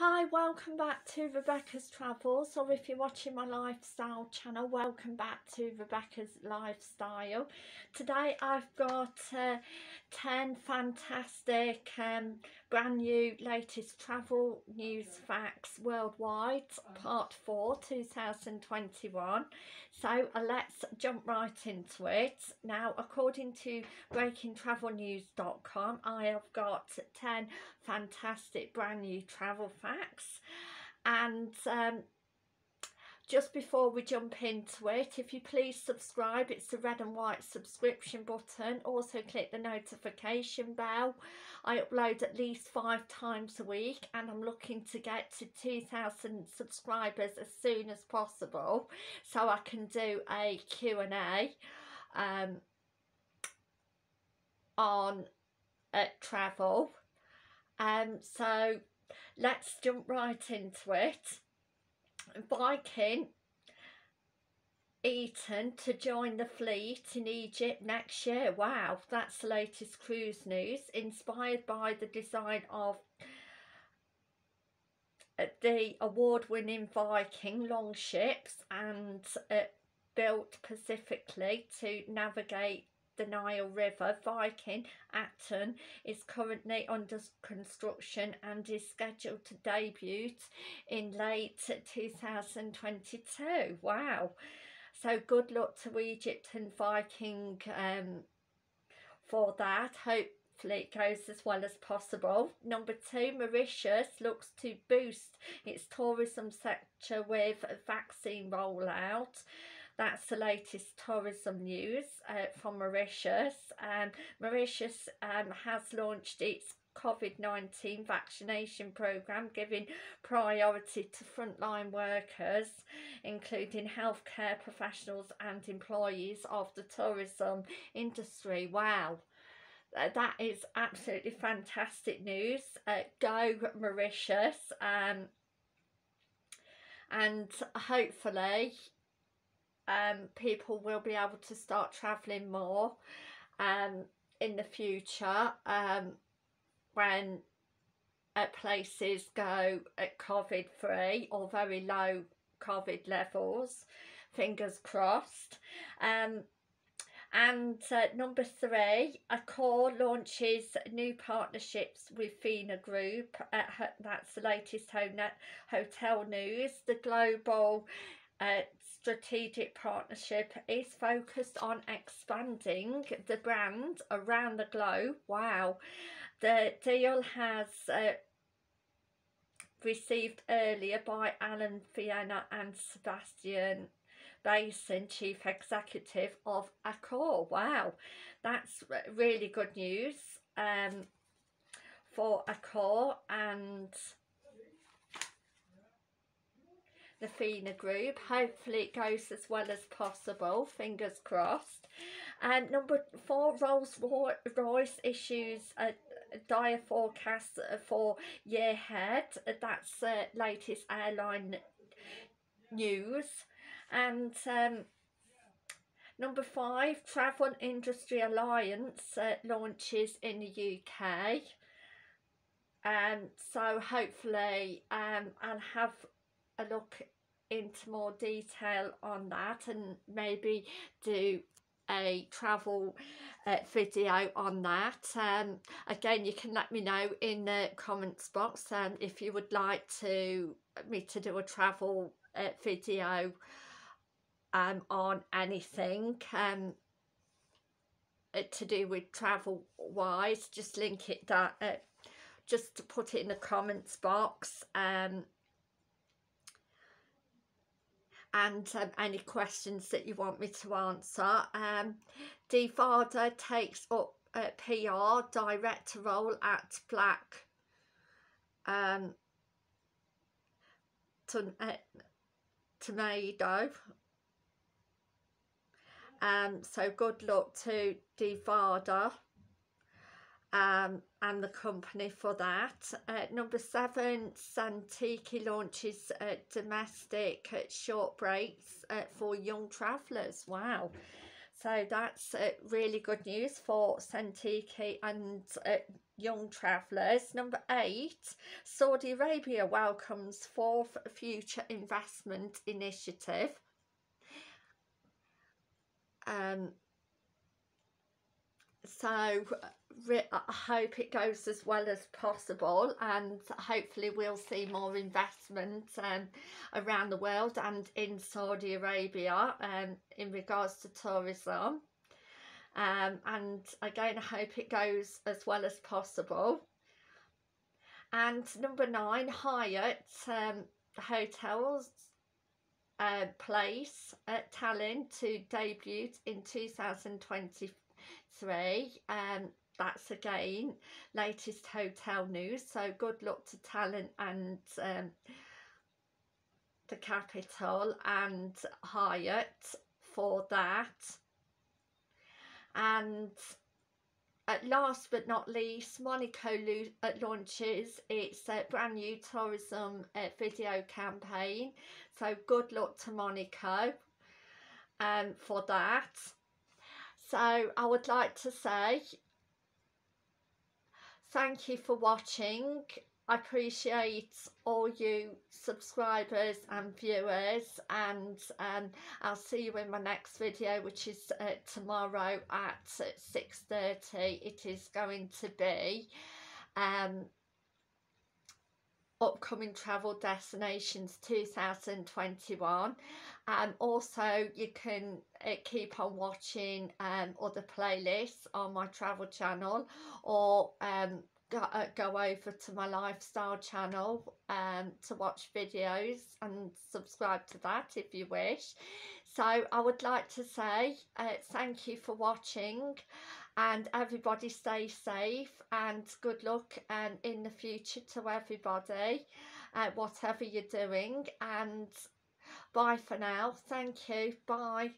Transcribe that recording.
Hi, welcome back to Rebecca's Travels, or if you're watching my lifestyle channel, welcome back to Rebecca's Lifestyle. Today I've got uh, 10 fantastic um, brand new latest travel news facts worldwide, part 4, 2021. So uh, let's jump right into it. Now, according to breakingtravelnews.com, I have got 10 fantastic brand new travel facts. And um, just before we jump into it, if you please subscribe, it's the red and white subscription button. Also click the notification bell. I upload at least five times a week and I'm looking to get to 2,000 subscribers as soon as possible so I can do a Q&A um, on uh, travel. Um, so let's jump right into it. Viking Aton to join the fleet in Egypt next year. Wow, that's the latest cruise news. Inspired by the design of uh, the award-winning Viking longships and uh, built specifically to navigate the Nile River, Viking Acton is currently under construction and is scheduled to debut in late 2022. Wow. So good luck to Egypt and Viking um, for that. Hopefully it goes as well as possible. Number two, Mauritius looks to boost its tourism sector with a vaccine rollout. That's the latest tourism news uh, from Mauritius. Um, Mauritius um, has launched its COVID-19 vaccination programme giving priority to frontline workers including healthcare professionals and employees of the tourism industry. Wow, uh, that is absolutely fantastic news. Uh, go Mauritius um, and hopefully um, people will be able to start travelling more um, in the future um, when uh, places go at COVID free or very low COVID levels, fingers crossed. Um, and uh, number three, Accor launches new partnerships with Faena Group. Uh, that's the latest hotel news. The global uh, strategic partnership is focused on expanding the brand around the globe. Wow. The deal has uh, received earlier by Alan Faena and Sebastian Bazin, Chief Executive of Accor. Wow, that's really good news um, for Accor and the Faena group. Hopefully it goes as well as possible, fingers crossed. And number four, Rolls Royce issues a dire forecast for year ahead. That's uh, latest airline news. And um, number five, Travel Industry Alliance uh, launches in the UK. Um, so hopefully um, have a look into more detail on that and maybe do a travel uh, video on that. Um, again you can let me know in the comments box um, if you would like to me to do a travel uh, video um, on anything um, uh, to do with travel wise just link it that uh, just to put it in the comments box um, and um, any questions that you want me to answer. Um, Devada takes up uh, PR director role at Black um, uh, Tomato. Um, so good luck to Devada um, and the company for that. Uh, number seven, Santiki launches uh, domestic uh, short breaks uh, for young travellers. Wow. So that's uh, really good news for Santiki and uh, young travellers. Number eight, Saudi Arabia welcomes fourth future investment initiative. Um, so I hope it goes as well as possible and hopefully we'll see more investment um, around the world and in Saudi Arabia um, in regards to tourism. Um, and again I hope it goes as well as possible. And number nine Hyatt um, hotels uh, place at Tallinn to debut in 2023 um, that's again latest hotel news so good luck to Tallinn and um, the capital and Hyatt for that. And at last but not least Monaco launches its uh, brand new tourism uh, video campaign so good luck to Monaco um, for that so I would like to say thank you for watching. I appreciate all you subscribers and viewers and um, I'll see you in my next video which is uh, tomorrow at 6.30 it is going to be um, upcoming travel destinations 2021 and um, also you can uh, keep on watching um, other playlists on my travel channel or um, go, uh, go over to my lifestyle channel um, to watch videos and subscribe to that if you wish so I would like to say uh, thank you for watching and everybody stay safe and good luck and um, in the future to everybody uh, whatever you're doing and bye for now. Thank you. Bye